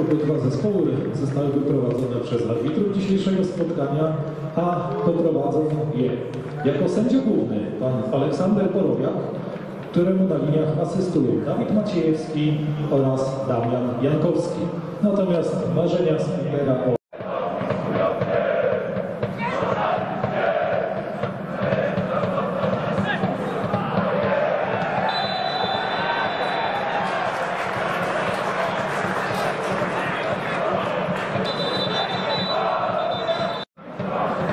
Obydwa zespoły zostały wyprowadzone przez arbitrów dzisiejszego spotkania, a poprowadzą je jako sędzia główny pan Aleksander Borowiak, któremu na liniach asystują Dawid Maciejewski oraz Damian Jankowski. Natomiast marzenia Spinera o God.